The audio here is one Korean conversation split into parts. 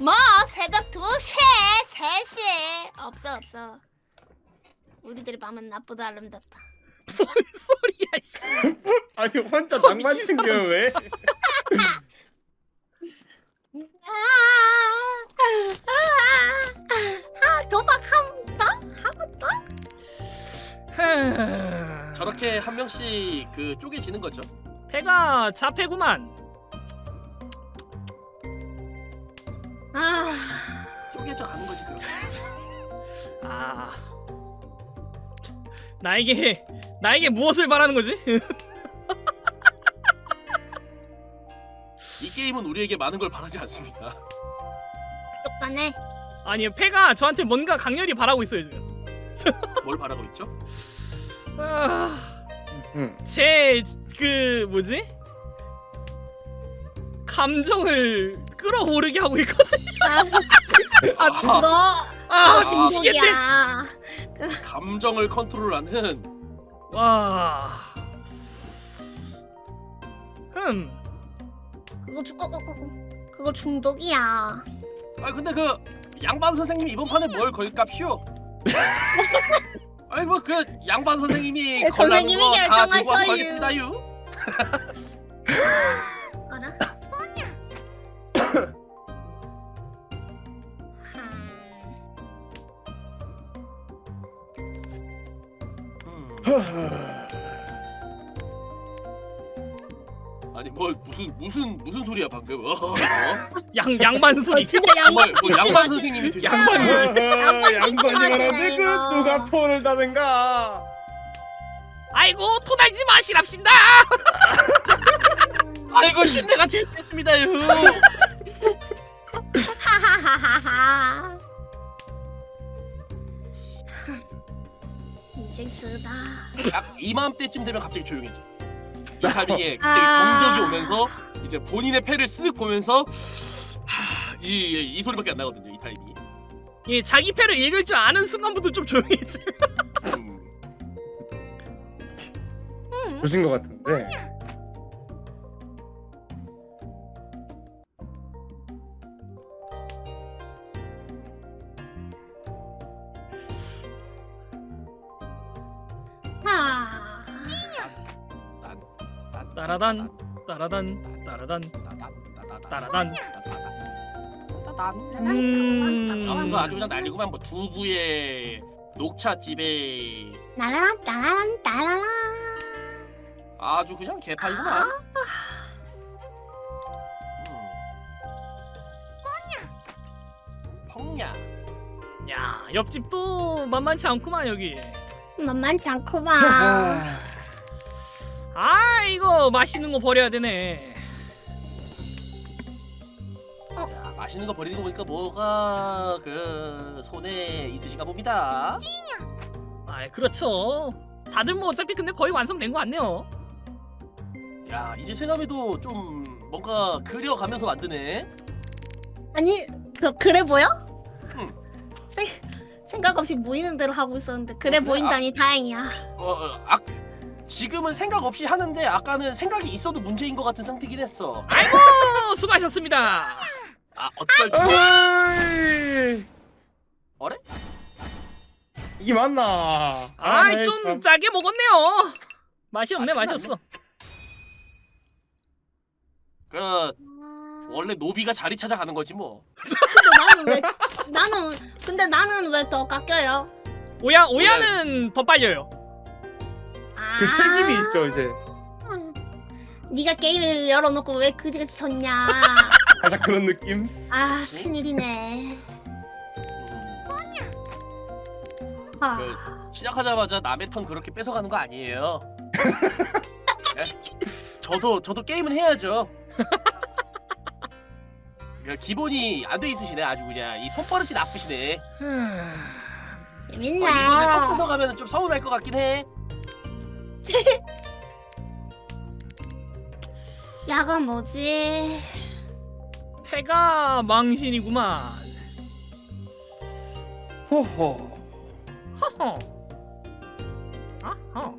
뭐 새벽 2시 3시 없어 없어 우리들의 밤은 나보다 아름답다 뭔 소리야 씨. 아니 혼자 저 낭만 미친 챙겨 사람 왜? 아, 아, 아, 도박한다? 하겠다? 흠. 저렇게 한 명씩 그 쪼개지는 거죠. 패가 자패구만. 아 쪼개져 가는 거지 그럼. 아 나에게 나에게 무엇을 바라는 거지? 이 게임은 우리에게 많은 걸 바라지 않습니다. 똑바네 아니요 패가 저한테 뭔가 강렬히 바라고 있어요 지금. 뭘 바라고 있죠? 아, 응. 제그 뭐지? 감정을 끌어오르게 하고 있거든. 아, 아 그거 아 그거 미치겠네. 중독이야 감정을 컨트롤하는 와. 흠. 그거 중 어, 어. 그거 중독이야 아 근데 그 양반 선생님 이번 판에 뭘 걸값이오? 아니 뭐 그 양반 선생님이 네, 걸라는 선생님이 거다 들고 와서 결정하셔요. 걸겠습니다유. 아니 뭐 무슨 무슨 무슨 소리야 방금? 어? 어? 양 양반 소리. 어, 진짜 양반 정말 뭐 양반 기침하시 선생님이 되죠. 양반 소리. 양반이 말하는데 그 이거. 누가 폰을 다는가? 아이고 토달지 마시랍신다. 아이고 신내가 제일 셌습니다유. 하하하하하 쓰다 딱 이맘때쯤 되면 갑자기 조용해져. 이 타이밍에 아. 갑자기 정적이 오면서 이제 본인의 패를 쓱 보면서 하, 이, 이, 이 소리밖에 안 나거든요. 이 타이밍이. 예, 자기 패를 읽을 줄 아는 순간부터 좀 조용해지. 음. 응. 보신 것 같은데. 따라단 따라단 따라단 따라단. 음. 여기서 아주 그냥 난리구만 뭐 두부에 녹차집에 나란 나란 나란 아주 그냥 개판이구만. 음. 펑냐. 야 옆집도 만만치 않구만 여기. 만만치 않구만 아 이거 맛있는 거 버려야 되네. 야, 맛있는 거 버리는 거 보니까 뭐가 그 손에 있으신가 봅니다. 아 그렇죠. 다들 뭐 어차피 근데 거의 완성된 거 같네요. 야, 이제 생각해도 좀 뭔가 그려가면서 만드네. 아니 그 그래 보여? 응. 생, 생각 없이 보이는 대로 하고 있었는데 그래 어, 그래? 보인다니 다행이야 어, 어, 아, 지금은 생각 없이 하는데 아까는 생각이 있어도 문제인 것 같은 상태긴 했어. 아이고 수고하셨습니다. 아, 어쩔 줄. 어이. 어래? 이게 맞나? 아이 좀 참. 짜게 먹었네요. 맛이 없네 아, 맛이 없어. 그 원래 노비가 자리 찾아가는 거지 뭐. 근데 나는 왜 나는 근데 나는 왜 더 깎여요? 오야 오야는 더 빨려요. 아, 그 책임이 있죠 이제. 네가 게임을 열어놓고 왜 그지같이 졌냐 살짝 그런 느낌. 아 큰일이네 음, 아, 그 시작하자마자 남의 턴 그렇게 뺏어가는 거 아니에요. 예? 저도 저도 게임은 해야죠. 그 기본이 안 돼 있으시네 아주 그냥 이 손버릇이 나쁘시네. 어, 재밌네 이번에 또 뺏어가면 좀 서운할 것 같긴 해. 야가 뭐지? 해가 망신이구만. 호호. 허허. 아허.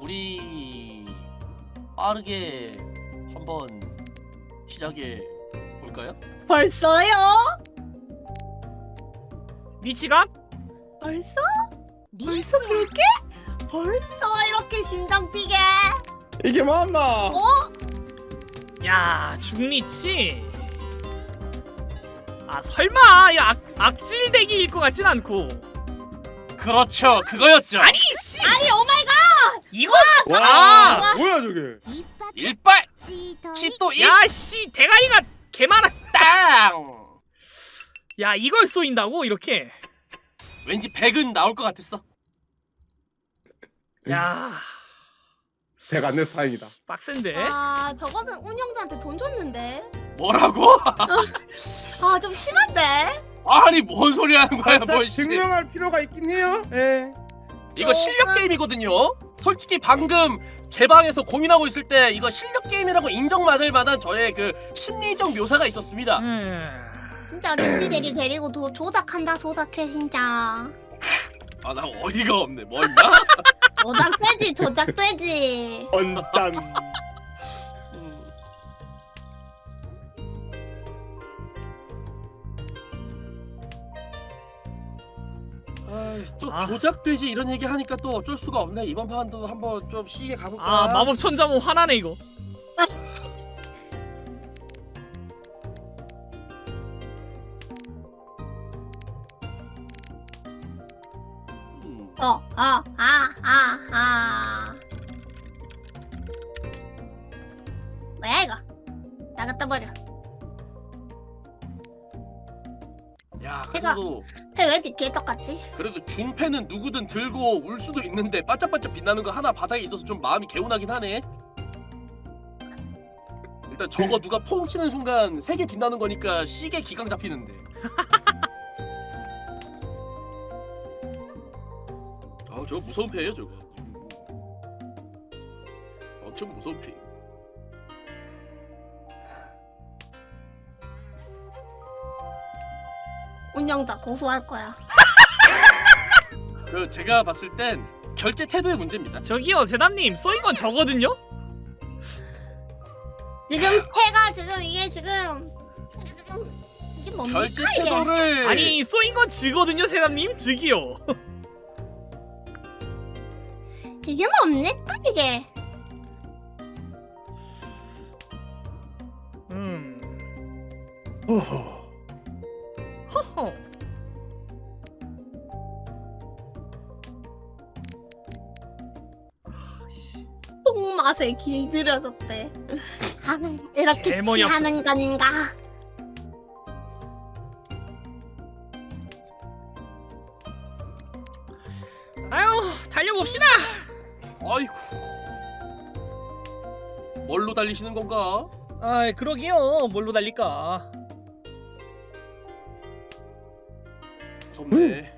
우리 빠르게 한번 시작해 볼까요? 벌써요? 미치각? 벌써? 벌써 그렇게? 벌써 이렇게 심장 뛰게? 이게 맞나? 어? 야 중리치 아 설마 이 악, 악질대기일 것 같진 않고 그렇죠 그거였죠 아니 씨 아니 오마이갓! 이거 와, 아! 뭐야 저게? 일발 치또 야씨 대가리가 개 많아 이땅 야 이걸 쏘인다고 이렇게 왠지 백은 나올 것 같았어 야 배가 안내 스타일이다. 빡센데 아 저거는 운영자한테 돈 줬는데 뭐라고? 아 좀 심한데? 아니 뭔 소리 하는 거야 살짝 뭘 씨. 증명할 필요가 있긴 해요. 예. 이거 실력 게임이거든요 솔직히 방금 제 방에서 고민하고 있을 때 이거 실력 게임이라고 인정받을 만한 저의 그 심리적 묘사가 있었습니다 음. 진짜 눈비 대리 데리고 도, 조작한다 조작해 진짜 아 나 어이가 없네 뭐 있나? 조작되지 언짠. 음. 아이, 또 아. 조작되지 이런 얘기 하니까 또 어쩔 수가 없네 이번 판도 한번 좀 시게 가볼까 아 마법 천자모 화나네 이거 음. 어, 아, 아, 아, 아. 뭐야 이거? 나갔다 버려. 야 그래도 왜 이렇게 개떡같지? 그래도 중패는 누구든 들고 울 수도 있는데 반짝반짝 빛나는 거 하나 바닥에 있어서 좀 마음이 개운하긴 하네 일단 저거 누가 퐁 치는 순간 세 개 빛나는 거니까 시계 기강 잡히는데 저거 무서운 패예요 저거. 엄청 무서운 패 운영자 고소할 거야. 그 제가 봤을 땐 결제 태도의 문제입니다. 저기요 세담님 쏘인 건 저거든요? 지금 패가 지금 이게 지금 이게 지금 이게 뭡니까 결제 이게? 태도를 아니 쏘인 건 지거든요 세담님? 즉이요 이게 뭡니까 이게? 음 호호. 허허 똥맛에 길들여졌대. 아, 이렇게 개머리 아프다. 취하는 건가? 달리시는 건가? 아 그러게요 뭘로 달릴까 무섭네.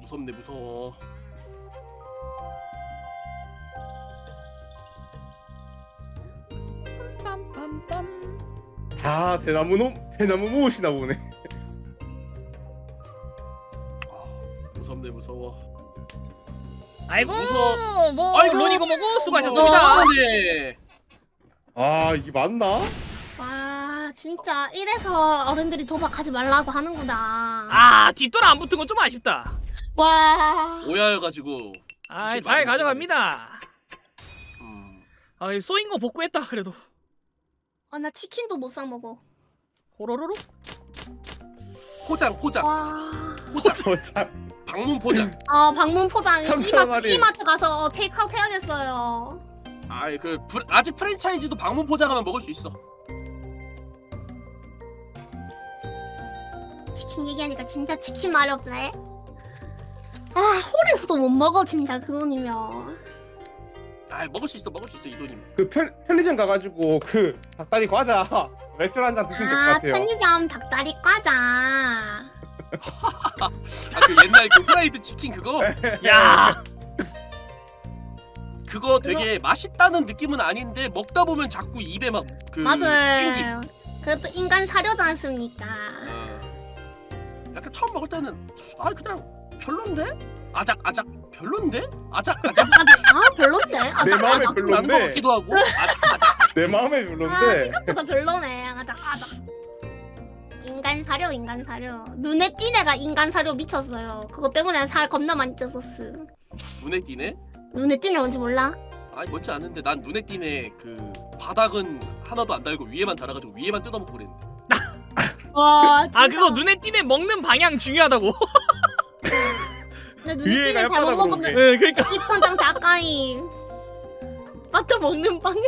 무섭네 무서워. 빰빰빰 다 대나무 놈 대나무 모으시나 보네. 아, 무섭네 무서워. 아이고 무서워. 뭐 아이고. 론이고 뭐고 아, 수고하셨습니다 네. 아 이게 맞나? 와 진짜 이래서 어른들이 도박하지 말라고 하는구나. 아 뒷돈 안 붙은 건 좀 아쉽다 와. 오야여가지고. 아잘 가져갑니다 음. 아 쏘인 거 복구했다 그래도 아, 나 치킨도 못 사 먹어. 호로로로 포장 포장 와. 저참 방문 포장. 아 방문 포장. 이마트 가서 테이크아웃 해야겠어요. 아이 그 프, 아직 프랜차이즈도 방문 포장하면 먹을 수 있어. 치킨 얘기하니까 진짜 치킨 말이 없네. 아 홀에서도 못 먹어 진짜 그 돈이면. 아 먹을 수 있어 먹을 수 있어 이 돈이면. 그 편, 편의점 가가지고 그 닭다리 과자 맥주 한 잔 드시면 될 것 아 같아요. 편의점 닭다리 과자. 아그 옛날 그 후라이드 치킨 그거 야 그거 되게 맛있 다는 느낌은 아닌데 먹다 보면 자꾸 입에 막그 맞아요. 그것도 인간 사료지 않습니까? 약간 처음 먹을 때는 아 그냥 별론데 아작 아작 별론데? 아작 아작 아 별론데. 아, 내 마음에 아작. 별로- 나는 것 별론데. 같기도 하고 아작 아작 내 마음에 아 별론데. 생각보다 별로네. 아작 아작. 인간 사료 인간 사료. 눈에 띈 애가 인간 사료 미쳤어요. 그것 때문에 살 겁나 많이 쪘었어. 눈에 띄네? 눈에 띈애 뭔지 몰라? 아니 뭔지 아는데 난 눈에 띄네. 그 바닥은 하나도 안 달고 위에만 달아가지고 위에만 뜯어먹고 그랬는데. 와아 그거 눈에 띄네. 먹는 방향 중요하다고. 근데 눈에 애 잘못 먹으면 예, 그러니까. 입천장 가까이. 맞다 먹는 방향?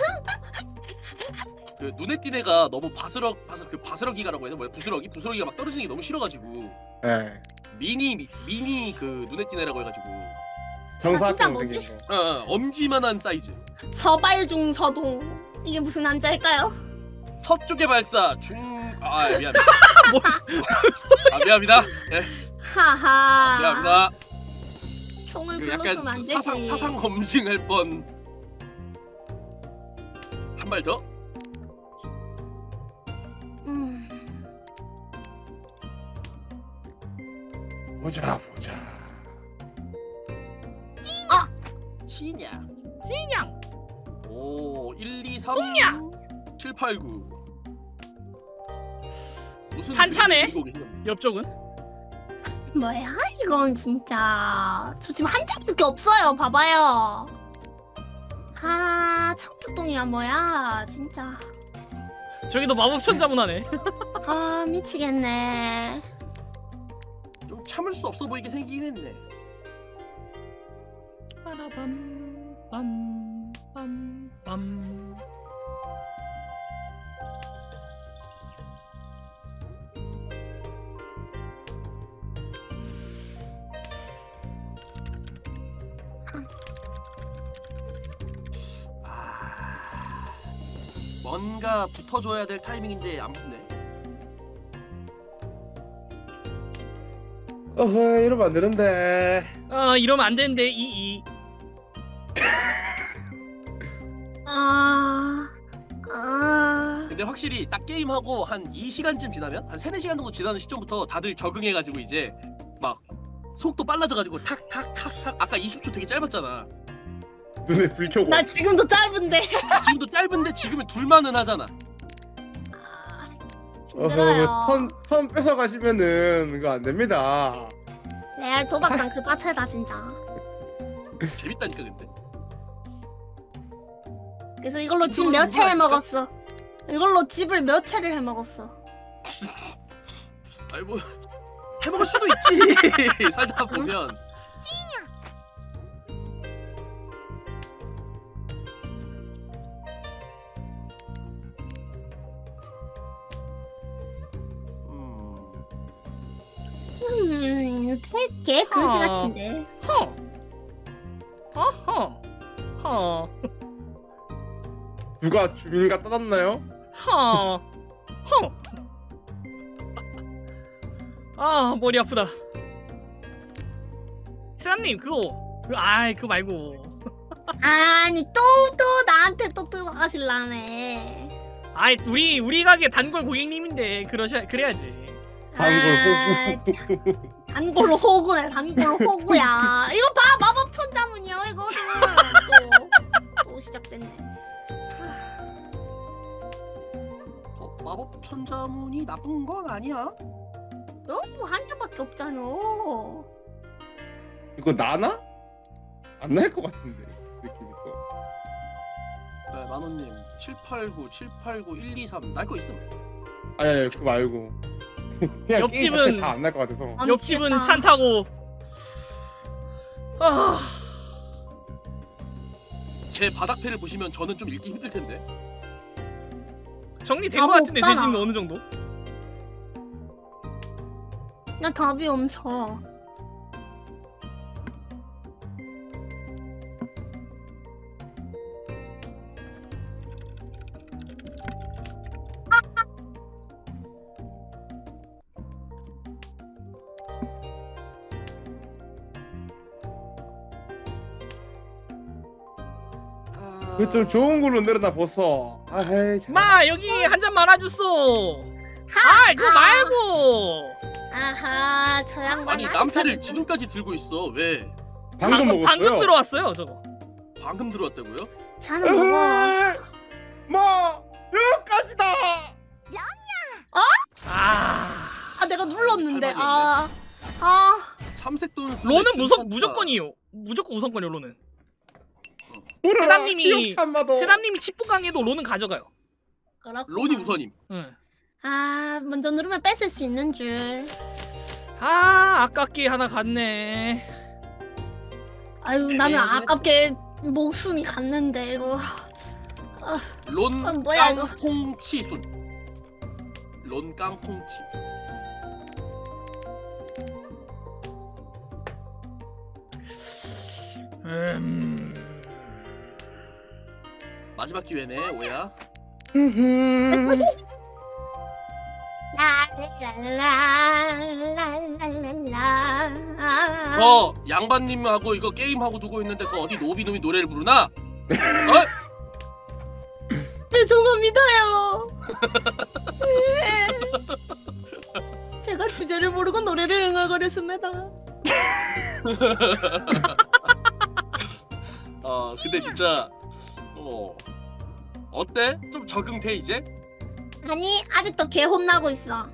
그 눈에 띄네 가 너무 바스럭 바스 그 바스럭이가라고 해야 되나? 뭐야 부스럭이? 부스럭이가 막 떨어지는 게 너무 싫어가지고. 예. 미니 미, 미니 그 눈에 띄네라고 해가지고. 아, 진짜 정사각형 뭐지? 생긴 거. 어, 어 엄지만한 사이즈 서발중 서동. 이게 무슨 한자일까요? 서쪽의 발사 중... 아 미안합니다 뭐- 아 미안합니다 네, 하하. 미안합니다 총을 그 불렀으면 약간 안 되지. 사상, 사상 검증할 뻔 한 발 더? 음. 보자 보자. 치냐 찐양. 오 1, 2, 3 꽁냐? 7, 8, 9 무슨 한차네. 옆쪽은? 뭐야 이건 진짜. 저 지금 한 장밖에 없어요 봐봐요. 아 청국동이야 뭐야 진짜. 저기도 마법 천자문하네. 아 미치겠네. 좀 참을 수 없어 보이게 생기긴 했네 빠라밤 빰빰빰. 아... 뭔가 붙어줘야 될 타이밍인데 안 붙네 어허 이러면 안 되는데. 아 이러면 안 되는데 이이. 아... 아... 근데 확실히 딱 게임하고 한 2시간쯤 지나면 한 3, 4시간 정도 지나는 시점부터 다들 적응해가지고 이제 막 속도 빨라져가지고 탁탁탁탁. 아까 20초 되게 짧았잖아. 눈에 불 켜고. 나 지금도 짧은데. 지금도 짧은데 지금은 둘만은 하잖아. 아, 힘들어요. 턴턴 뺏어 가시면은 그거 안 됩니다. 레알 도박장 그 자체다 진짜. 재밌다니까 근데 그래서 이걸로 집 몇 채? 해먹었어 이걸로 집을 몇 채를 해먹었어 아이 뭐 해먹을 수도 있지 살다 보면 음, 음... 개, 개 그지 어. 같은데 허. 허허. 허. 누가 주민가 떠났나요? 허. 허. 아 머리 아프다. 세라님 그거. 그, 아이 그거 말고. 아니 또 또 나한테 또 들어가실라네 아이 우리 우리 가게 단골 고객님인데 그러셔 그래야지. 단골 아, 참. 단골 호구네 단골 호구야 이거 봐 마법 천자문이요 이거 또, 또 시작됐네 마법 천자문이 나쁜 건 아니야 너무 한 개밖에 없잖아 이거 나나? 안 날 것 같은데 느낌이 또. 네, 만호님 789 789 123 날 거 있음 아니 아니 그거 말고. 그냥 옆집은- 다안 날 것 같아서. 아, 옆집은 미치겠다. 찬 타고. 아. 제 바닥패를 보시면 저는 좀 읽기 힘들 텐데 정리된 아, 것 같은데 따라. 어느 정도? 나 답이 없어 그 좀 좋은 걸로 내려다 벗어. 아이 참. 마 여기 한 잔 말아줬어. 아 그거 말고. 아하 저 양반 아니 남패를 지금까지 들고 있어 왜 방금 방금, 먹었어요. 방금 들어왔어요 저거. 방금 들어왔다고요? 자는 먹어. 으흐, 뭐 여기까지다. 아 아 내가 눌렀는데. 할 말이 아. 아. 참색 돈을 로는 괜찮다. 무조건이요. 무조건 우선권이요 로는. 세담님이-. 세담님이 치프강해도 로는 가져가요. 그렇구나. 론이 우선임. 응. 아 먼저 누르면 뺏을 수 있는 줄. 아 아깝게 하나 갔네. 아유 나는 애매하긴 아깝게 목숨이 갔는데 이거. 론 어, 뭐야. 깡통치 손. 론 깡통치. 음. 마지막 기회네 오야. 음흠. 라라라라라라. 어 양반님하고 이거 게임 하고 두고 있는데 그 어디 노비노비 노래를 부르나? 어? 죄송합니다요. 제가 주제를 모르고 노래를 응하거렸습니다. 어 근데 진짜 어 어때? 좀 적응돼 이제? 아니 아직도 개 혼나고 있어.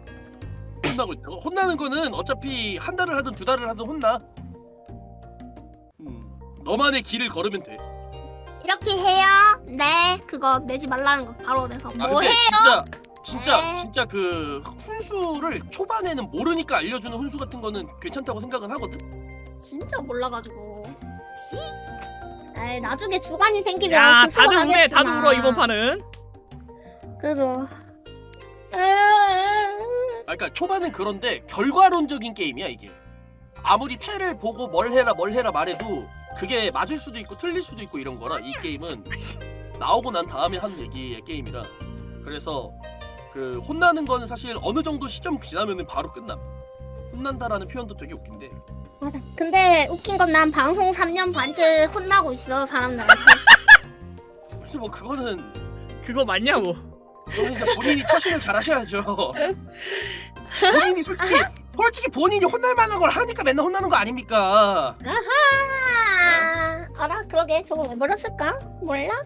혼나고 있다고? 혼나는 거는 어차피 한 달을 하든 두 달을 하든 혼나. 음 너만의 길을 걸으면 돼. 이렇게 해요. 네 그거 내지 말라는 거 바로 내서 아 뭐 해요? 진짜 진짜 네. 진짜 그 훈수를 초반에는 모르니까 알려주는 훈수 같은 거는 괜찮다고 생각은 하거든. 진짜 몰라가지고. 씨. 에이 나중에 주관이 생기면 야 스스로 다들 우네 하겠지만. 다들 울어 이번 판은. 그래도. 아, 그러니까 초반엔 그런데 결과론적인 게임이야 이게. 아무리 패를 보고 뭘 해라 뭘 해라 말해도 그게 맞을 수도 있고 틀릴 수도 있고 이런 거라 이 게임은 나오고 난 다음에 하는 얘기의 게임이라 그래서 그 혼나는 거는 사실 어느 정도 시점 지나면은 바로 끝남. 혼난다라는 표현도 되게 웃긴데 맞아. 근데 웃긴 건 난 방송 3년 반째 혼나고 있어 사람들한테. 사실 뭐 그거는 그거 맞냐고. 그거는 이제 본인이 처신을 잘 하셔야죠. 본인이 솔직히 솔직히 본인이 혼날 만한 걸 하니까 맨날 혼나는 거 아닙니까? 아하. 알아 그러게 저거 왜 버렸을까? 몰라.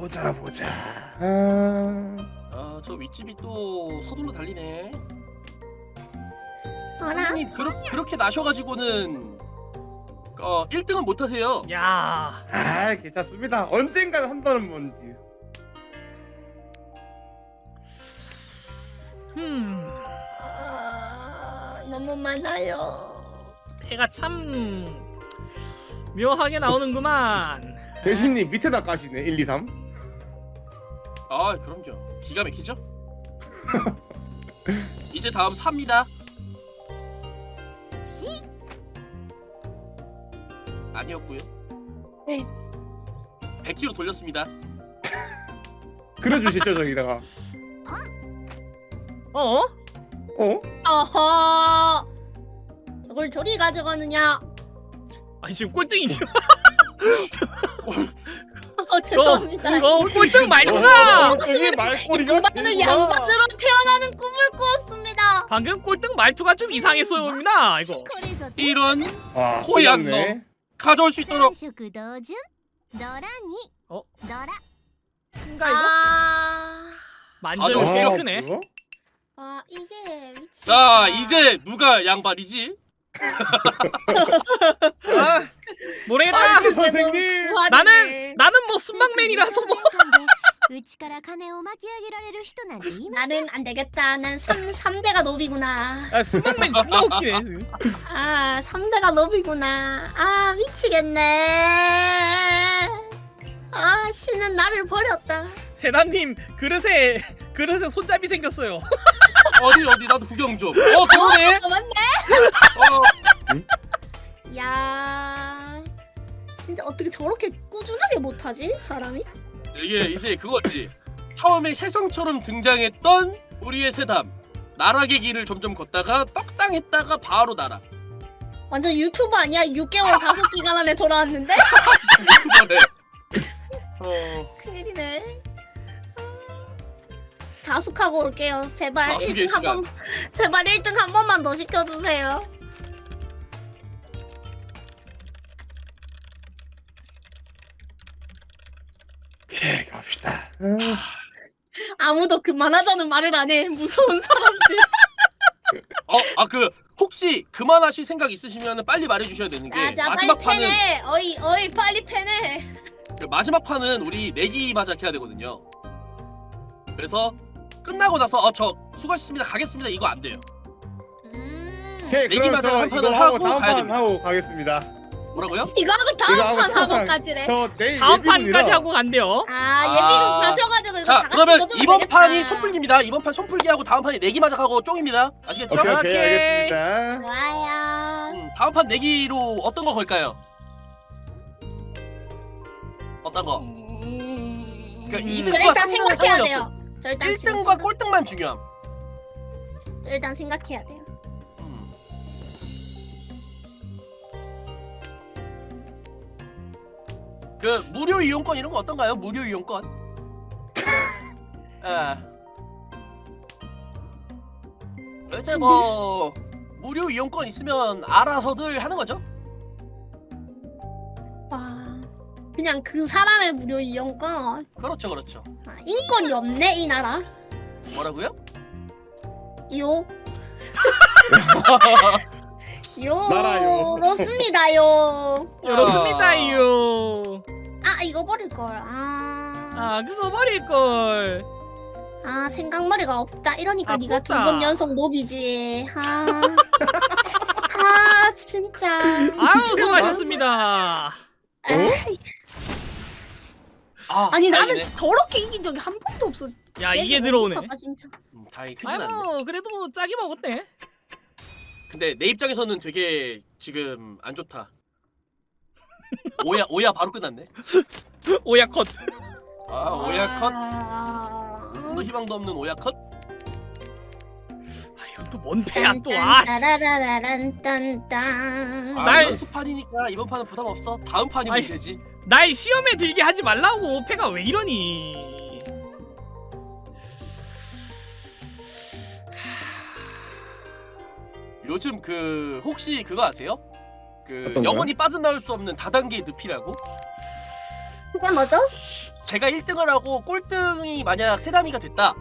보자 보자. 아... 아 저 윗집이 또 서둘러 달리네. 알아. 선생님 그렇, 그렇게 나셔가지고는 어 1등은 못하세요. 야. 아 괜찮습니다. 언젠간 한다는 뭔지. 음. 아, 너무 많아요. 패가 참 묘하게 나오는구만. 대신님 밑에다 까시네 1, 2, 3. 아 그럼요. 기가 막히죠? 이제 다음 3입니다. 아니었고요. 네. 백지로 돌렸습니다. 그려주시죠 저기다가. 어? 어? 어허. 저걸 저리 가져가느냐? 아니 지금 꼴등이죠. 어 죄송합니다. 어, 꼴등 말투가! 그게 말꼬리가 오빠는 양반으로 태어나는 꿈을 꾸었습니다. 방금 꼴등 말투가 좀 이상했어요, 오미나 이거. 이런 아, 코이안 너 가져올 수 있도록. 어? 뭔가 이거? 아... 만져볼 아, 게 크네. 아 이게 미치자 이제 누가 양발이지? 아, 모르겠다. 아이씨, 선생님. 나는 나는 뭐 순방맨이라서 뭐. 나는 안 되겠다. 난 3, 3대가 노비구나. 아, 순방맨 존나 웃기네, 아, 3대가 노비구나. 아, 미치겠네. 아, 신은 나를 버렸다. 세단님, 그릇에, 그릇에 손잡이 생겼어요. 어디 어디 나도 구경 좀. 어 그러네. 어, 맞네. 어, 야. 진짜 어떻게 저렇게 꾸준하게 못하지? 사람이? 이게 이제 그거지. 처음에 혜성처럼 등장했던 우리의 세담. 나락의 길을 점점 걷다가 떡상했다가 바로 나락. 완전 유튜버 아니야? 6개월 5기간 안에 돌아왔는데? 유튜버네. 어, 큰일이네. 자숙하고 올게요. 제발 자숙의 1등 한 시간. 번, 제발 1등 한 번만 더 시켜주세요. 오케이 갑시다. 아무도 그만하자는 말을 안 해. 무서운 사람들. 어, 아 그 혹시 그만하실 생각 있으시면 빨리 말해주셔야 되는 게 자, 마지막 판은 패네. 어이, 어이, 빨리 패네. 그 마지막 판은 우리 내기 마작 해야 되거든요. 그래서 끝나고 나서 어 저 수고하셨습니다 가겠습니다 이거 안 돼요. 음. 오케이 내기 그럼 맞아 저한 이거 판을 하고 하고 다음 가야 판 됩니다. 하고 가겠습니다. 뭐라고요? 이거 하고 이거 다음 하고 판 다음 판. 하고까지래. 저 내일 다음 예비군이라. 판까지 하고 간대요. 아, 아. 예비군 가셔가지고 이거 다 자 같이 그러면 넣어두면 이번 되겠다. 판이 손풀기입니다. 이번 판 손풀기하고 다음 판이 내기 마작하고 쫑입니다. 아시겠죠? 오케이 오케이 오케이. 알겠습니다. 좋아요. 음, 다음 판 내기로 어떤 거 걸까요? 어떤 거? 음... 그러니까 저 2등과 일단 3등은 생각해야 상관이 돼요. 저 일단 지금 1등과 생각- 꼴등만 중요함. 저 일단 생각해야 돼요. 음. 그 무료 이용권 이런 거 어떤가요? 무료 이용권? 아. 이제 뭐 무료 이용권 있으면 알아서들 하는 거죠? 와, 그냥 그 사람의 무료 이용권. 그렇죠, 그렇죠. 아, 인권이 없네 이 나라. 뭐라고요? 요. 요. 나라요. 그렇습니다요. 그렇습니다요. 아 이거 버릴 걸. 아. 아 그거 버릴 걸. 아 생각머리가 없다. 이러니까 아, 네가 두 없다. 번 연속 노비지. 아. 아 진짜. 아유 수고하셨습니다. 에이, 아, 아니 나는 다행이네. 진짜 저렇게 이긴 적이 한 번도 없어. 야쟤 이게 들어오네. 진짜. 음, 다행히 크진 아유 않네. 뭐 그래도 뭐 짜게 먹었네. 근데 내 입장에서는 되게 지금 안 좋다. 오야 오야 바로 끝났네. 오야 컷. 아 오야 컷. 아... 너 희망도 없는 오야 컷. 아유 또뭔 패야 또. 아. 씨. 따라라라란 딴딴. 아, 날- 연습판이니까 이번 판은 부담 없어. 다음 판이 아이. 문제지. 날 시험에 들게 하지 말라고. 패가 왜 이러니? 요즘 그 혹시 그거 아세요? 그 어떤? 영원히 빠져나올 수 없는 다단계 늪이라고? 그게 뭐죠? 제가 1등을 하고 꼴등이 만약 세담이가 됐다.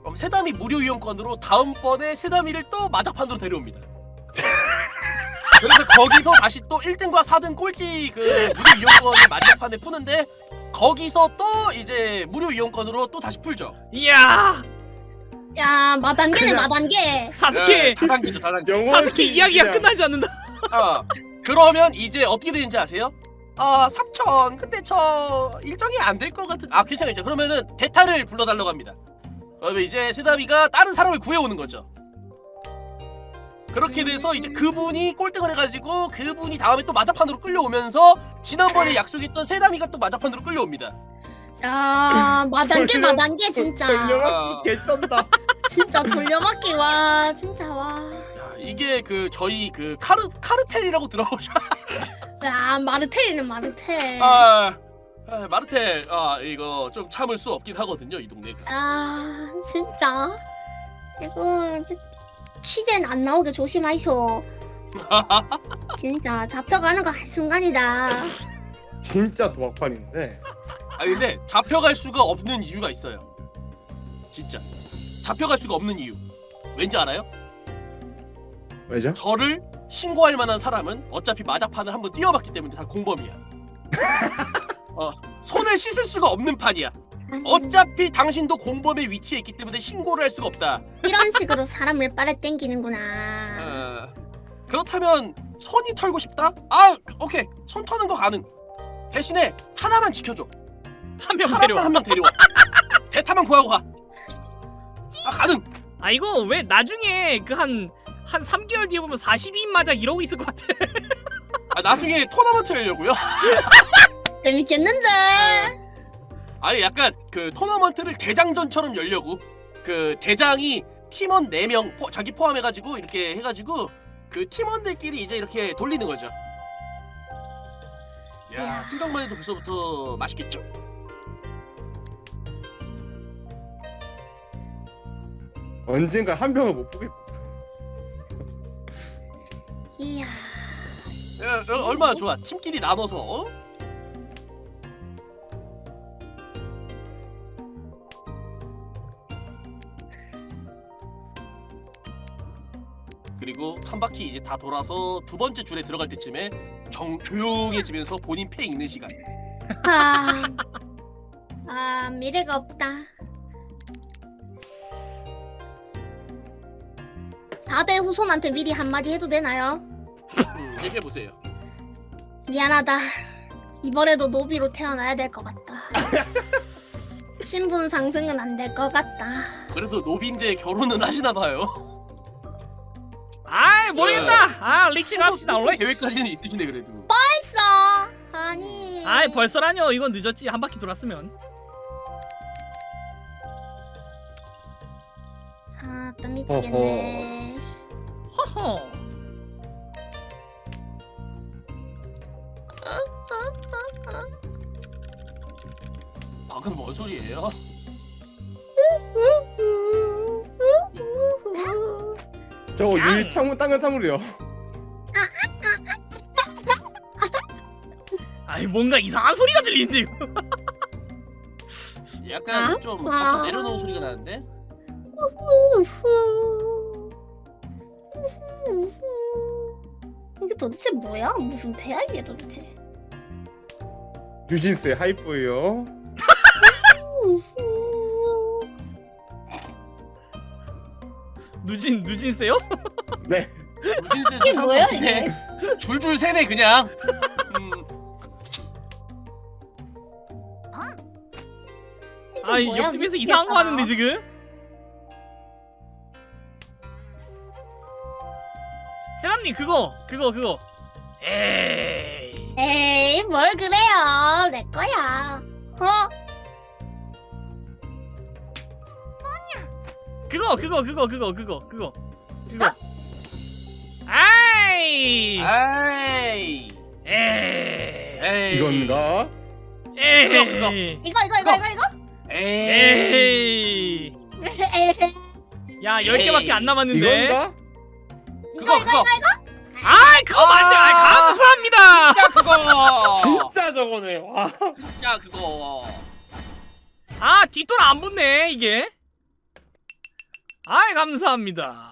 그럼 세담이 무료 이용권으로 다음번에 세담이를 또 마작판으로 데려옵니다. 그래서 거기서 다시 또 1등과 4등 꼴찌 그 무료 이용권을 마작판에 푸는데 거기서 또 이제 무료 이용권으로 또 다시 풀죠. 이야 야 마단계네 그냥- 마단계. 사스케 네, 다단계죠, 다단계. 사스케 이야기가 그냥 끝나지 않는다. 아, 그러면 이제 어떻게 되는지 아세요? 아, 3천. 근데 저 일정이 안 될 것 같은. 아, 괜찮아요. 그러면은 대타를 불러달라고 합니다. 그러면 이제 세다비가 다른 사람을 구해오는 거죠. 그렇게 돼서 이제 그분이 꼴등을 해가지고 그분이 다음에 또 마자판으로 끌려오면서 지난번에 약속했던 세다미가 또 마자판으로 끌려옵니다. 야 마단계 마단계 진짜. 아. 돌려막기 개쩐다. 진짜 돌려막기 와 진짜 와. 야, 이게 그 저희 그 카르 카르텔이라고 들어보셔. 야 마르텔이는 마르텔. 아, 아, 마르텔. 아, 이거 좀 참을 수 없긴 하거든요, 이 동네가. 아 진짜 이거 취재는 안 나오게 조심하이소 진짜 잡혀가는 거 한순간이다 진짜 도박판인데. 아 근데 잡혀갈 수가 없는 이유가 있어요. 진짜 잡혀갈 수가 없는 이유. 왠지 알아요? 왜죠? 저를 신고할 만한 사람은 어차피 마자판을 한번 뛰어봤기 때문에 다 공범이야. 어, 손을 씻을 수가 없는 판이야. 어차피 당신도 공범의 위치에 있기 때문에 신고를 할 수가 없다. 이런 식으로 사람을 빨아 당기는구나 어, 그렇다면 손이 털고 싶다? 아 오케이 손 터는 거 가능. 대신에 하나만 지켜줘. 한명 사람만 데려 와. 한명 데려와. 대타만 구하고 가. 아 가능. 아 이거 왜 나중에 그 한 한 3개월 뒤에 보면 42인 마작 이러고 있을 것 같아. 아 나중에 토너먼트 하려고요? 재밌겠는데 아니 약간 그 토너먼트를 대장전처럼 열려고 그 대장이 팀원 4명 포, 자기 포함해가지고 이렇게 해가지고 그 팀원들끼리 이제 이렇게 돌리는 거죠 야 생각만 해도 벌써부터 맛있겠죠? 언젠가 한 병을 못 보겠고. 이야. 야, 어, 얼마나 좋아 팀끼리 나눠서 어? 한 바퀴 이제 다 돌아서 두 번째 줄에 들어갈 때쯤에 정 조용해지면서 본인 패 읽는 시간. 아, 아 미래가 없다. 4대 후손한테 미리 한마디 해도 되나요? 음, 얘기해 보세요. 미안하다. 이번에도 노비로 태어나야 될 것 같다. 신분 상승은 안 될 것 같다. 그래도 노비인데 결혼은 하시나 봐요. 아이 모르겠다. 아 리치 갑시다. 얼른. 계획까지는 있으시네 그래도. 벌써 아니. 아이 벌써라뇨. 이건 늦었지. 한 바퀴 돌았으면. 아, 또 미치겠네. 허허. 방금 뭔 소리예요? 저거 양. 유리 창문 땅은 탕물이요. 아이 뭔가 이상한 소리가 들리는데요. 약간 아? 좀 아. 바짝 내려놓은 소리가 나는데. 이게 도대체 뭐야? 무슨 배야 이게 도대체? 유신스의 하이퍼예요. 누진 누진 세요? 네. 무신세 이게 뭐야 이게? 줄줄 새네 그냥. 음, 아이 뭐야, 옆집에서 미치겠다. 이상한 거 하는데 지금. 세람님 그거 그거 그거. 에이. 에이 뭘 그래요? 내 거야. 어? 그거 그거 그거 그거 그거 그거 그거. 아이. 에이. 에이. 에이. 이건가? 에이. 그거. 이거 이거 이거 이거 이거? 에이. 에이. 야, 10개밖에 안 남았는데. 이건가? 그거 그거. 아, 그거 맞네. 아, 감사합니다. 진짜 그거. 진짜 저거네. 와. 진짜 그거. 아, 뒷돈 안 붙네, 이게. 아이, 감사합니다.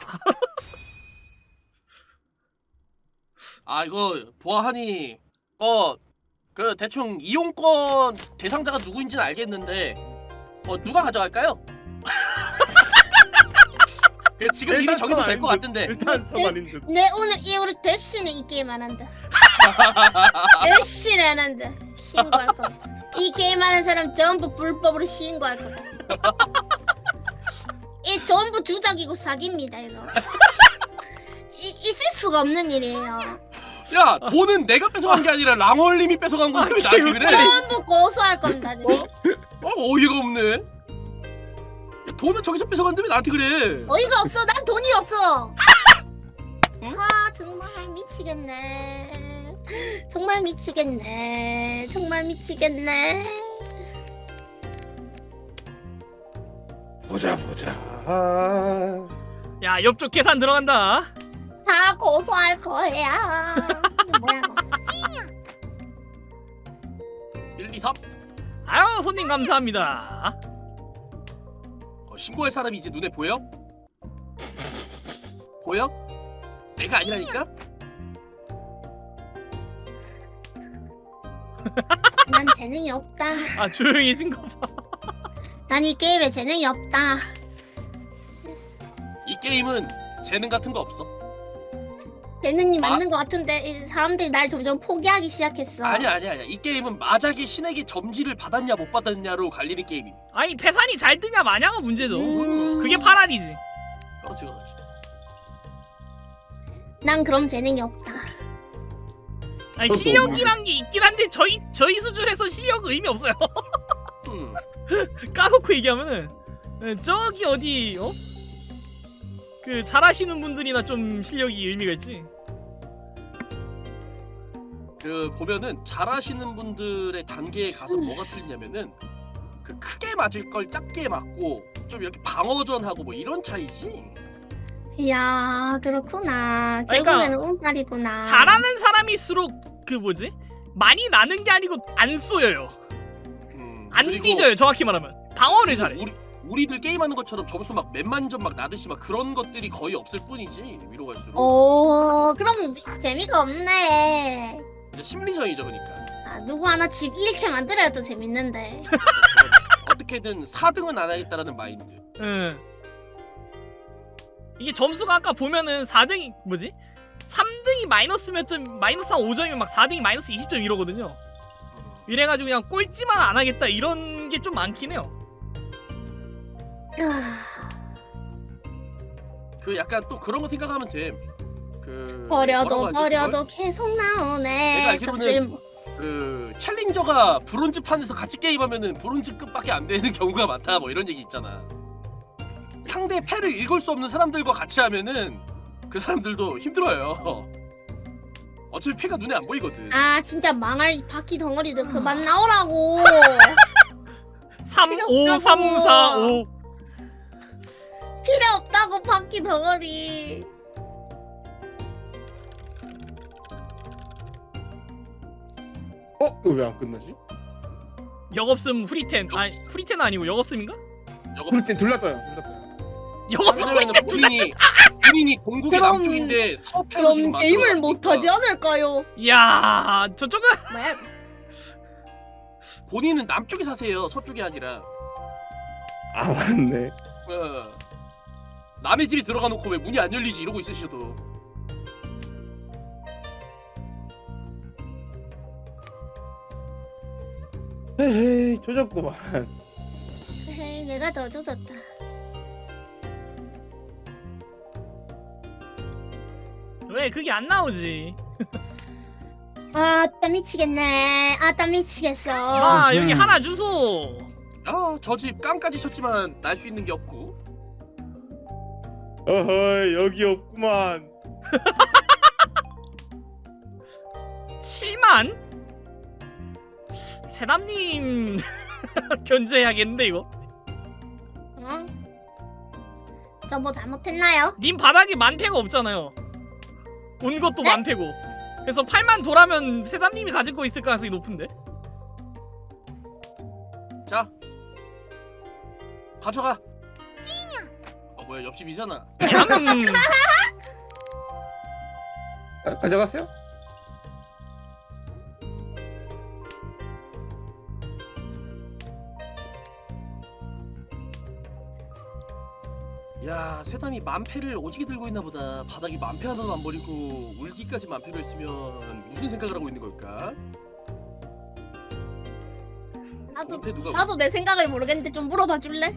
아 이거 보아하니 어 그 대충 이용권 대상자가 누구인지는 알겠는데 어 누가 가져갈까요? 그 지금 일단 정해도 전될 것. 같은데 일단 전 아닌 듯. 내 오늘 이후로 대신에 이 게임 안 한다. 대신 안 한다. 신고할 거다. 이 게임 하는 사람 전부 불법으로 신고할 거다. 이 전부 주작이고 사기입니다 이거. 이, 있을 수가 없는 일이에요. 야 돈은 내가 뺏어간 게 아니라 랑월님이 뺏어간 건데 왜 나한테 그래? 전부 고소할 겁니다 지금. 어? 어 어이가 없네 야, 돈은 저기서 왜 나한테 그래? 어이가 없어. 난 돈이 없어. 응? 아 정말 미치겠네. 정말 미치겠네. 정말 미치겠네. 보자 보자. 아. 야, 옆쪽 계산 들어간다. 다 고소할 거야. 이게 뭐야 이거. 1, 2, 3 아유, 손님 감사합니다. 어, 신고할 사람이 이제 눈에 보여? 보여? 내가 아니라니까? 난 재능이 없다. 아, 조용히 거 봐. 난 이 게임에 재능이 없다. 이 게임은 재능 같은 거 없어 재능이 아. 맞는 것 같은데 이 사람들이 날 점점 포기하기 시작했어. 아니야 아니야 아니야 이 게임은 마작이 신에게 점지를 받았냐 못 받았냐로 갈리는 게임이 아니, 패산이 잘 뜨냐 마냐가 문제죠. 음. 그게 파란이지. 그렇지 그렇지 난 그럼 재능이 없다. 아니, 실력이란 게 있긴 한데 저희 저희 수준에서 실력 의미 없어요. 음. 까놓고 얘기하면은 예, 저기 어디 어? 그 잘하시는 분들이나 좀 실력이 의미가 있지. 그 보면은 잘하시는 분들의 단계에 가서 뭐가 틀리냐면은 그 크게 맞을 걸 작게 맞고 좀 이렇게 방어전하고 뭐 이런 차이지. 이야 그렇구나. 그러니까 결국에는 운빨이구나. 잘하는 사람일수록 그 뭐지? 많이 나는 게 아니고 안 쏘여요. 음, 안 그리고 뒤져요. 정확히 말하면 방어를 잘해. 우리 우리들 게임하는 것처럼 점수 막 몇만 점 막 나듯이 막 그런 것들이 거의 없을 뿐이지 위로 갈수록 오 그럼 재미가 없네. 이제 심리전이죠 그러니까 아 누구 하나 집 잃게 만들어야 또 재밌는데. 어떻게든 4등은 안 하겠다라는 마인드. 응. 이게 점수가 아까 보면은 4등이 뭐지? 3등이 마이너스 몇 점, 마이너스 한 5점이면 막 4등이 마이너스 20점 이러거든요. 이래가지고 그냥 꼴찌만 안 하겠다 이런 게 좀 많긴 해요. 아, 그 약간 또 그런 거 생각하면 돼. 그 버려도 뭐라고 하지, 버려도 계속 내가 나오네. 알기로는- 저 쓸모. 그걸? 그 챌린저가 브론즈 판에서 같이 게임하면은 브론즈급밖에 안 되는 경우가 많다. 뭐 이런 얘기 있잖아. 상대 패를 읽을 수 없는 사람들과 같이 하면은 그 사람들도 힘들어요. 어차피 패가 눈에 안 보이거든. 아 진짜 망할 이 바퀴 덩어리들 그만 나오라고. 3, 필요 5, 3, 4, 5. 필요 없다고 바퀴 덩어리. 어? 이거 왜 안 끝나지? 역없음 후리텐. 아, 후리텐 아니고 역없음인가? 그럴 땐 둘다 떠요. 둘다 떠요. 역없음. 왜냐면 본인이 본인이 동국의 그럼- 남쪽인데 서패로 지금 그럼 게임을 만들어놨으니까 못하지 않을까요? 야, 저쪽은 뭐야? 본인은 남쪽에 사세요. 서쪽이 아니라. 아 맞네. 어. 남의 집에 들어가 놓고 왜 문이 안 열리지 이러고 있으셔도 헤헤 조졌구만. 에이, 내가 더 조졌다. 왜 그게 안 나오지? 아따 미치겠네. 아따 미치겠어. 아, 여기 음. 하나 주소. 아저 집 깡까지 쳤지만 날 수 있는 게 없고 어허 여기 없구만. 7만? 세담님 견제해야겠는데 이거? 응? 저 뭐 잘못했나요? 님 바닥에 만패가 없잖아요. 온 것도 네? 만패고. 그래서 8만 돌아면 세담님이 가질 거 있을 가능성이 높은데? 자 가져가 어 뭐야 옆집이잖아 세담 아, 가져갔어요? 야 세담이 만패를 오지게 들고 있나 보다 바닥에 만패 하나도 안 버리고 울기까지 만패를 했으면 무슨 생각을 하고 있는 걸까? 나도 누가 나도 내 생각을 모르겠는데 좀 물어봐 줄래?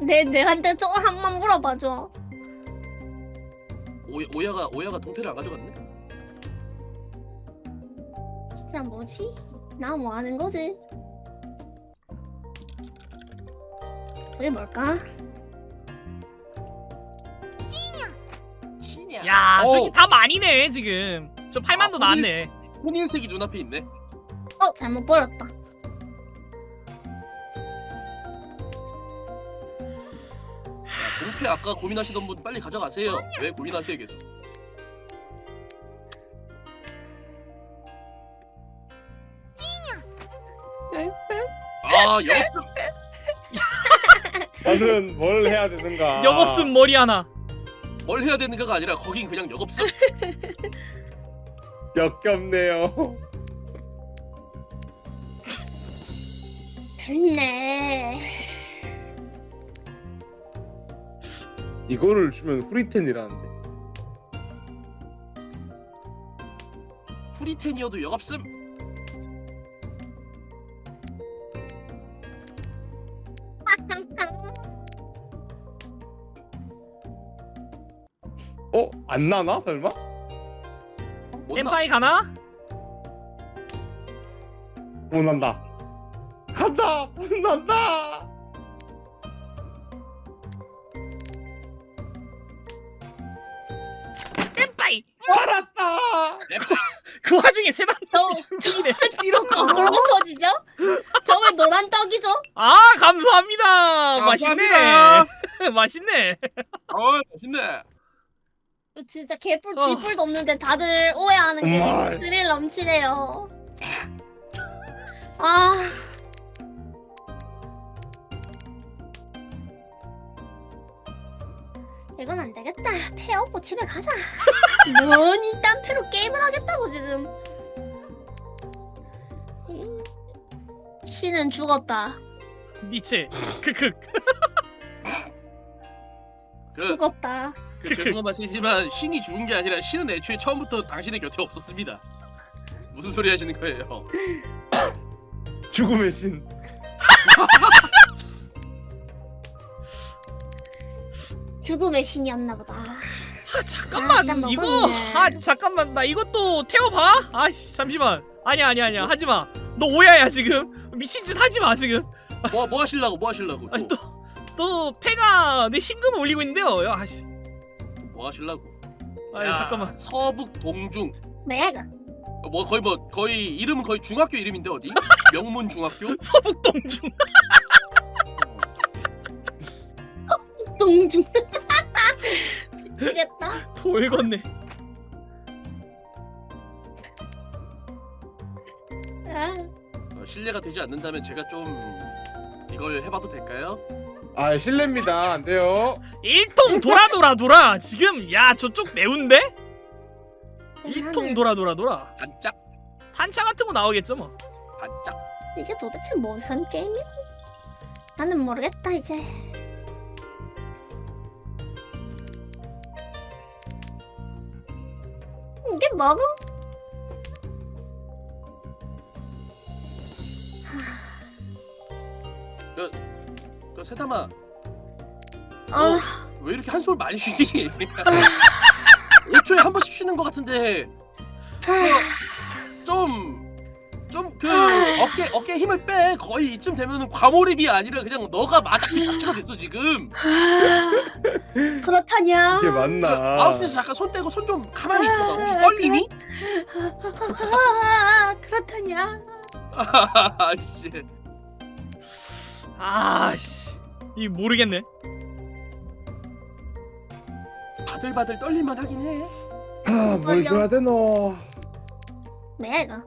내 내한테 좀 한번 물어봐 줘. 오, 오야가 오야가 동패를 안 가져갔네? 진짜 뭐지? 나 뭐 하는 거지? 그게 뭘까? 야 어, 저기 다 많이네 지금. 저 8만도 아, 나왔네. 혼인색이 눈앞에 있네 어 잘못 버렸다. 야, 동패 아까 고민하시던 분 빨리 가져가세요 왜 고민하세요 계속 아 역습 나는 뭘 해야 되는가? 역없음 머리 하나. 뭘 해야 되는가가 아니라 거긴 그냥 역없음 역겹네요. 재밌네. 이거를 주면 후리텐이라는데. 프리텐이어도 역없음 어? 안 나나 설마? 못 나. 엠파이 가나? 못 난다. 간다. 못 난다. 저. 뒤로 거꾸로 터지죠? 저왜 노란 떡이죠? 아 감사합니다. 맛있네. 맛있네. 어 맛있네. 진짜 개뿔 어. 쥐뿔도 없는데 다들 오해하는 게 정말. 스릴 넘치네요. 아. 이건 안 되겠다. 패하고 집에 가자. 뭔이 딴 패로 게임을 하겠다고 지금. 이- 신은 죽었다. 니체. 크크. 그, 죽었다. 그 죄송한 말씀이지만 신이 죽은 게 아니라 신은 애초에 처음부터 당신의 곁에 없었습니다. 무슨 소리 하시는 거예요? 죽음의 신. 죽음의 신이었나 보다. 아 잠깐만 아, 일단 이거 먹었네. 아 잠깐만 나 이것도 태워봐. 아씨 잠시만. 아니야 아니야 아니야 하지 마. 너 오야야 지금 미친 짓 하지 마 지금. 뭐, 뭐 하실라고 뭐 하실라고 아니 또, 또또 패가 내 심금을 올리고 있는데요. 야, 아씨. 뭐 하실라고? 아니 야, 잠깐만. 서북 동중 내가 어, 뭐 거의 뭐 거의 이름은 거의 중학교 이름인데 어디? 명문 중학교? 서북 동중. 동중. 미치겠다. 돌건네. 어, 실례가 되지 않는다면 제가 좀 이걸 해봐도 될까요? 아 실례입니다. 안 돼요. 일통 돌아 돌아 돌아. 지금 야 저쪽 매운데? 일통 돌아 돌아 돌아. 반짝 탄차 같은 거 나오겠죠 뭐. 반짝 이게 도대체 무슨 게임이고? 나는 모르겠다 이제. 이게 뭐고? 그 세담아 아, 왜 이렇게 한숨을 많이 쉬니? 5초에 한 번씩 쉬는 것 같은데 좀좀 그 어깨 어깨 힘을 빼 거의 이쯤 되면은 과몰입이 아니라 그냥 너가 맞아 그 자체가 됐어 지금 그렇다냐? 이게 맞나? 아웃에서 잠깐 손 떼고 손 좀 가만히 있어 봐 혹시 떨리니? 아, 그렇다냐? 아씨 아씨. 이 모르겠네. 바들바들 떨릴만 하긴 해 아, 뭘 줘야 되노? 내가.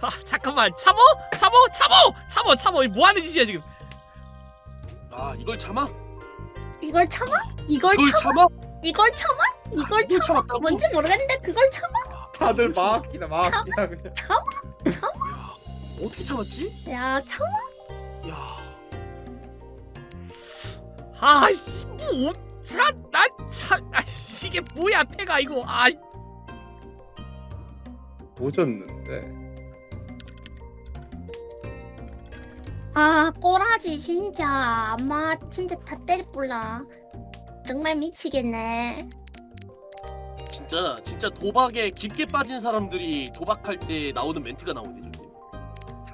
아 잠깐만 참어 참어 참어 참어 참어 뭐 하는 짓이야 지금. 아 이걸 참아? 이걸 참아? 이걸 그걸 참아? 참아? 이걸 참아? 이걸 이걸 참아? 뭔지 모르겠는데 그걸 참아? 다들 막히다 막히다 그냥. 참아? 야, 어떻게 참았지? 야 참아? 야 아씨 뭐차나차 아씨 이게 뭐야 패가 이거 아 오졌는데. 아 꼬라지 진짜 엄마 진짜 다 때릴 뿔라 정말 미치겠네 진짜 진짜 도박에 깊게 빠진 사람들이 도박할 때 나오는 멘트가 나오네 저기.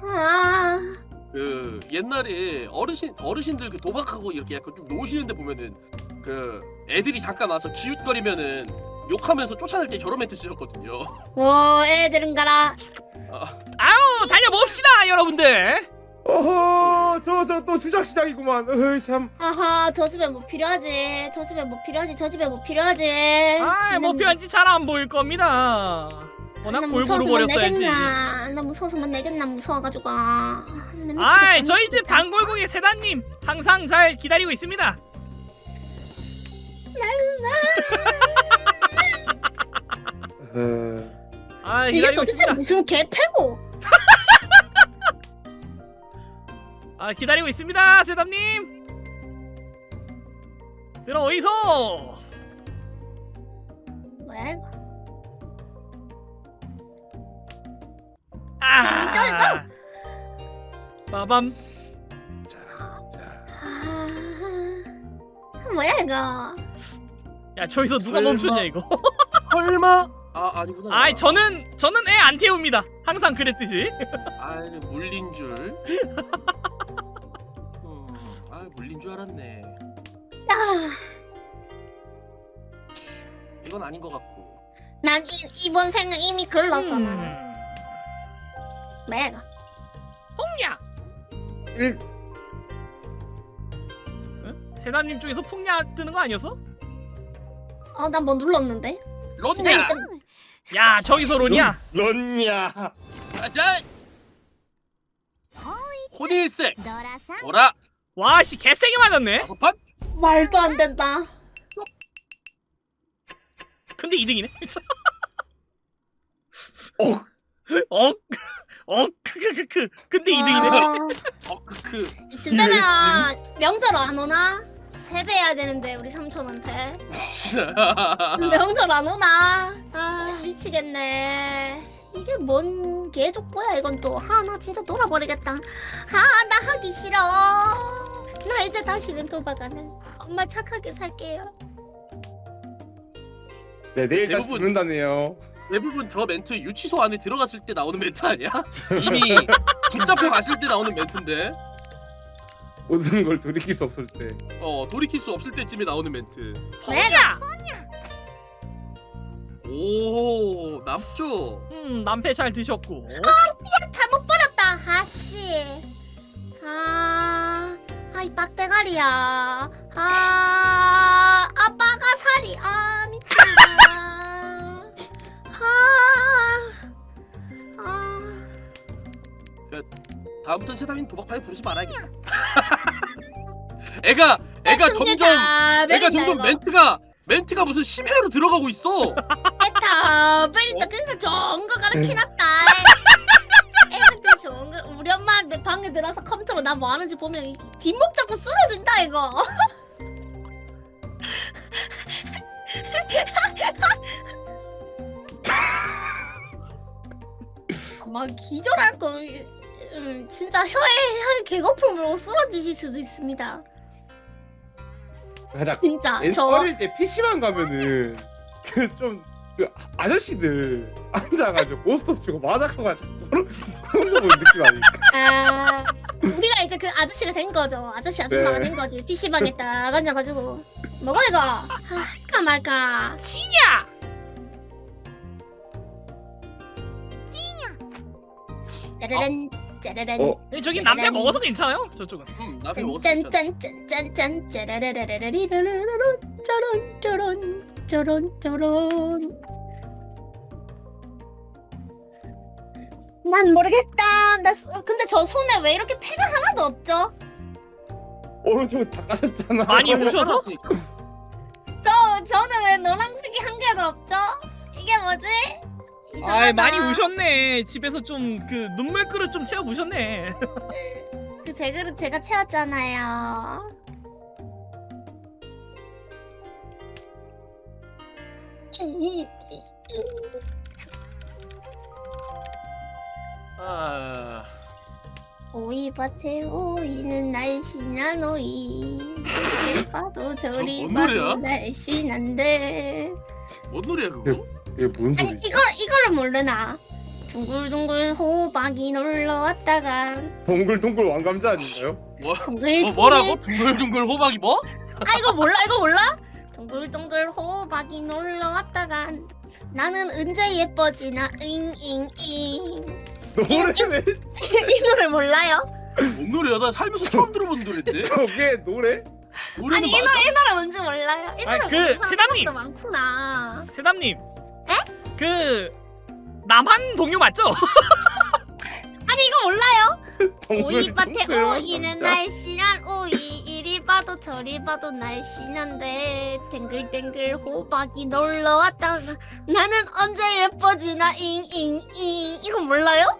아 그 옛날에 어르신 어르신들 그 도박하고 이렇게 약간 좀 노시는데 보면은 그 애들이 잠깐 와서 기웃거리면은 욕하면서 쫓아낼 때 저런 멘트 쓰셨거든요. 오 애들은 가라 아우 달려봅시다 여러분들. 어허, 저 저 또 주작 시작이구만. 어이 참. 아하 저 집에 뭐 필요하지 저 집에 뭐 필요하지 저 집에 뭐 필요하지 아뭐 편지 잘 안 보일 겁니다. 워낙 골고루 버렸어야지. 나 무서워서 못 내겠나 무서워가지고 아, 아이 저희 집. 단골고기 세단님 항상 잘 기다리고 있습니다. 어... 아 이게 도대체 있습니다. 무슨 개패고 아 기다리고 있습니다 세단님. 그럼 어디서? 뭐야 이거 아. 빠밤. 자, 자. 아 뭐야 이거 야 저기서 누가 설마. 멈췄냐 이거? 설마? 아 아니구나. 아이 저는 저는 애 안 태웁니다. 항상 그랬듯이. 아 물린 줄. 아 물린 줄 알았네. 아. 이건 아닌 것 같고. 난 이, 번 생은 이미 글렀어 음. 나는. 뭐야 폭냐. 응. 세나님 쪽에서 폭냐 뜨는 거 아니었어? 어, 아난 뭐 눌렀는데? 론냐. 음. 야 저기서 론이야. 론냐. 맞아. 호딜색. 돌아. 와씨 개세게 맞았네 다섯 판. 말도 안 된다. 근데 2등이네 어. 어? 어? 크크크크 근데 2등이네 아, 어, 그, 그. 이쯤 되면 명절 안 오나? 세배해야 되는데 우리 삼촌한테. 명절 안 오나? 아 미치겠네. 이게 뭔 개족보야 이건 또. 아나 진짜 놀아버리겠다. 아나 하기 싫어. 나 이제 다시는 도박 안 해. 엄마 착하게 살게요. 네 내일 다시 대부분- 듣는다네요. 대부분 저 멘트 유치소 안에 들어갔을 때 나오는 멘트 아니야? 이미 붙잡혀 갔을 때 나오는 멘트인데. 모든 걸 돌이킬 수 없을 때. 어 돌이킬 수 없을 때쯤에 나오는 멘트. 폭냐 오 남죠. 음 남패 잘 드셨고 잘못 버렸다. 아씨. 아, 아이 빡대가리야. 아, 아빠가 살이. 아 미친다. 아, 아. 다음부터 세담인 도박판에 부르지 말아야겠다. 애가 애가 승질 점점 다 애가 점점 이거. 멘트가 멘트가 무슨 심해로 들어가고 있어. 에타 베린다 그래서 좋은 거 가르치놨다. 좋은 거 우리 엄마한테 방에 들어서 컴퓨터로 나 뭐 하는지 보면 이 뒷목 잡고 쓰러진다 이거. 막 기절할 거 음, 진짜 혀에 혀에 개거품으로 쓰러지실 수도 있습니다. 가자. 진짜 옛- 저 어릴 때 PC방 가면은 그 좀 그 아저씨들 앉아가지고 고스톱 치고 맞아가지고 그런 그런 거본 느낌 아닙니까? 아, 우리가 이제 그 아저씨가 된 거죠. 아저씨 아줌마가 네. 된 거지. PC방에 딱 앉아가지고. 뭐가 이거? 아, 할까 말까. 치냐 짜라란, 짜라란. 어. 예, 저기 남패 먹어서 괜찮아요 저쪽은 음 나중에 먹었어. 짠짠짠짠짠짠 짜라라라라리라라라 짜란 짜란 짜란 짜란 난 모르겠다. 나 수- 근데 저 손에 왜 이렇게 패가 하나도 없죠? 오른쪽 다 까셨잖아. 많이 우셔서 저 저는 왜 노란색이 한 개도 없죠? 이게 뭐지? 이상하다. 아이 많이 우셨네 집에서 좀 그 눈물 그릇 좀 채워 부셨네 그 제 그릇 제가 채웠잖아요. 아 오이밭에 오이는 날씬한 오이. 저리 봐도 저리 뭔 봐도 노래야? 날씬한데. 뭔 노래야 그거? 이게 뭔 아니 소리지? 이걸 이거를 모르나? 둥글둥글 호박이 놀러 왔다가 동글동글 왕감자 아닌가요? 뭐, 둥글 뭐 뭐라고? 둥글둥글 호박이 뭐? 아 이거 몰라 이거 몰라? 동글동글 호박이 놀러 왔다가 나는 언제 예뻐지나 잉잉잉 노래 왜 이 노래 몰라요? 뭔 노래야? 나 살면서 처음 들어본 노래인데. 저게 노래? 노래는 아니 이? 노래 이 노래 뭔지 몰라요? 이 노래 아니, 그, 모르는 사람 세담님! 많구나 세담님 그 남한 동요 맞죠? 아니 이거 몰라요? 오이밭에 왕감자. 날씬한 오이 이리 봐도 저리 봐도 날씬한데 댕글댕글 호박이 놀러 왔다가 나는 언제 예뻐지나 잉잉잉 이거 몰라요?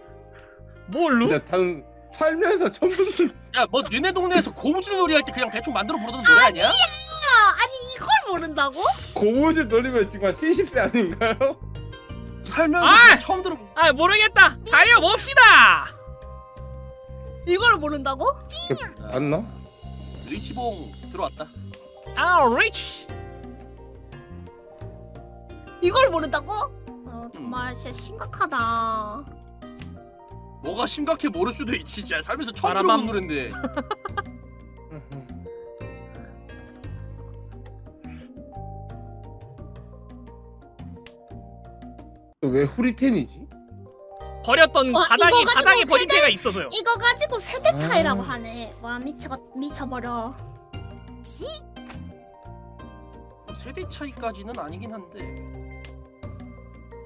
뭘로? 진짜 단 살면서 처음 듣는 야뭐 너네 동네에서 고무줄 놀이 할 때 그냥 대충 만들어 부르던 노래 아니야? 아, 아니 이걸 모른다고? 고무줄 돌리면 지금 한 70세 아닌가요? 살면서 아! 처음 들어. 아 모르겠다 달려봅시다 이걸 모른다고? 맞나? 의치봉 들어왔다. 아, 리치. 이걸 모른다고? 어, 음. 정말 진짜 심각하다. 뭐가 심각해 모를 수도 있지. 진짜 살면서 처음 바라밤. 들어본 노랜데. 왜 후리텐이지? 버렸던 이거 가지고 바닥에 버린 세대- 패가 있어서요. 이거 가지고 세대 차이라고 아. 하네. 와 미쳐 미쳐버려. 세대 차이까지는 아니긴 한데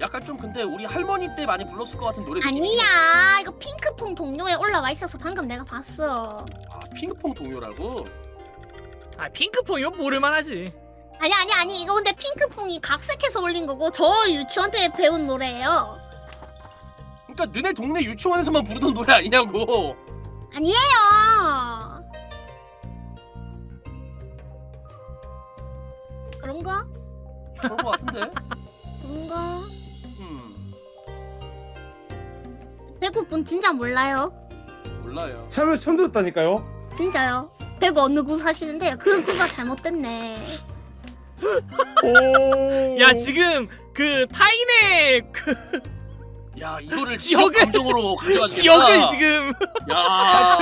약간 좀 근데 우리 할머니 때 많이 불렀을 것 같은 노래 느낌이야. 아니야 이거 핑크퐁 동료에 올라와 있어서 방금 내가 봤어. 아, 핑크퐁 동요라고? 아 핑크퐁 이건 모를만하지. 아니 아니 아니 이거 근데 핑크퐁이 각색해서 올린 거고 저 유치원 때 배운 노래예요. 그러니까 너네 동네 유치원에서만 부르던 노래 아니냐고 아니에요. 그런가? 그런 것 같은데 그런가? 음 대구 분 진짜 몰라요. 몰라요 참여 처음 들었다니까요. 진짜요. 대구 어느 구 사시는데요. 그 구가 잘못됐네. 오. 야 지금 그 타인의 그 야 이거를 지역 지역을- 감정으로 가져가지고 지역을 지금 야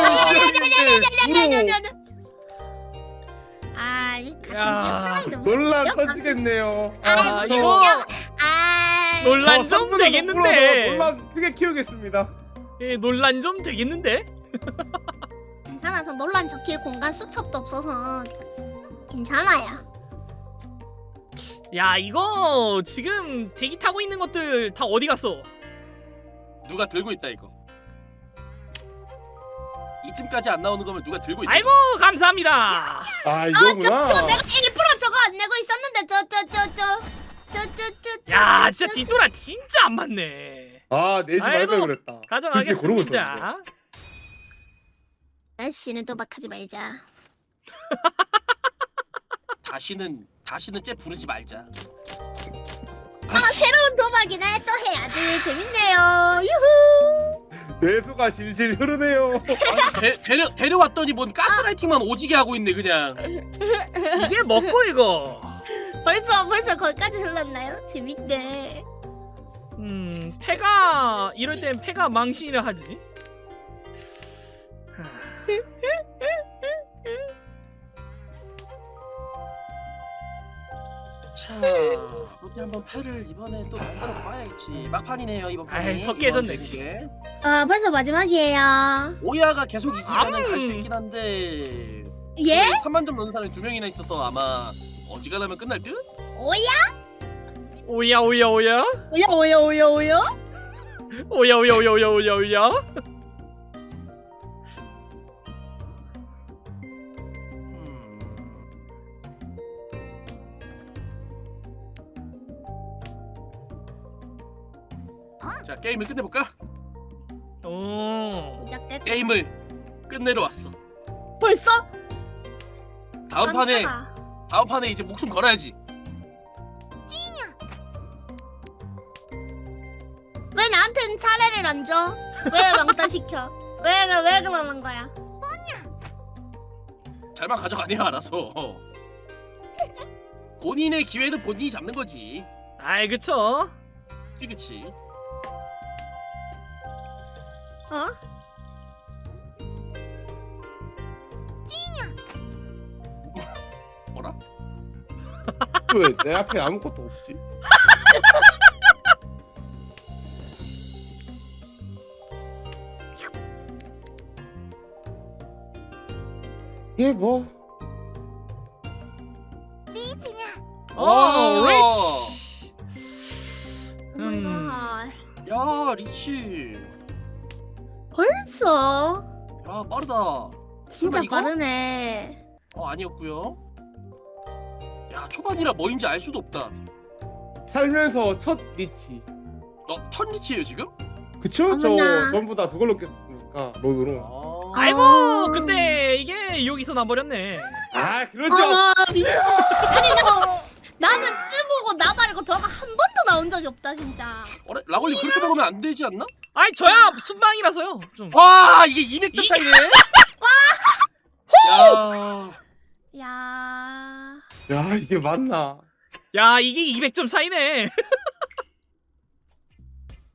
아, 이 같은 야, 지역 사람인데 무슨 논란 지역 감- 터지겠네요. 아, 아, 무슨 이거- 지역? 아, 논란 저좀 삼분의 되겠는데. 못 불러서 논란 크게 키우겠습니다. 예, 논란 좀 되겠는데? 괜찮아. 저 논란 적힐 공간 수첩도 없어서 괜찮아요. 야 이거 지금 대기 타고 있는 것들 다 어디 갔어? 누가 들고 있다 이거 이쯤까지 안 나오는 거면 누가 들고 있다 아이고 감사합니다. 아 아, 이거구나. 저, 저 내가 1% 저거 안 내고 있었는데 저 저 저 저 저 저저야 진짜 뒷돌아 진짜 안 맞네. 아 내지 말걸 그랬다. 가져가겠습니다. 날씨는 도박하지 말자. 다시는 다시는 쟤 부르지 말자 아, 새로운 도박이나 또 해야지. 재밌네요. 유후. 뇌수가 실실 흐르네요. 데, 데려, 데려왔더니 뭔 가스라이팅만 오지게 하고 있네 그냥 이게 먹고 이거. 벌써 벌써 거기까지 흘렀나요? 재밌네. 음 패가 이럴 땐 패가 망신이라 하지. 자 어디 한번 패를 이번에 또 만들어 봐야겠지 막판이네요 이번 판이 아이, 석 깨졌네, 이번 씨. 경기에. 아, 벌써 마지막이에요. 오야가 계속 이기면 음. 갈수 있긴 한데 예? 3만 점 넣는 사람이 두 명이나 있어서 아마 어지간하면 끝날 듯? 오야? 오야 오야 오야 오야 오야 오야 오야? 오야 오야 오야 오야 오야 자 게임을 끝내볼까? 오. 시작됐. 게임을 끝내러 왔어 벌써? 다음 판에 깜짝아. 다음 판에 이제 목숨 걸어야지 왜 나한테는 차례를 안 줘? 왜 왕따 시켜? 왜, 그- 왜 그러는 거야? 잘만 가져가네요 알아서 본인의 기회는 본인이 잡는 거지 아이 그쵸. 그치 그치 어? 뭐라? 왜 내 앞에 아무것도 없지? 이게 뭐? 진짜 설마 이거? 빠르네. 어 아니었고요 야 초반이라 뭐인지 알 수도 없다 살면서 첫 리치. 너 천리치예요 지금? 그쵸? 저 어머나. 전부 다 그걸로 깼으니까 론으로. 아 아이고 아. 근데 이게 여기서 나버렸네. 아 그러죠. 어머 미치. 아니 나 나는 쯔보고 나 말고 저가 한 번도 나온 적이 없다 진짜. 어래 라골님 그렇게 먹으면 안 되지 않나? 아이 저야 순방이라서요. 좀. 와 이게 200점 이- 차이네 야 야. 야 이게 맞나? 야 이게 200점 차이네.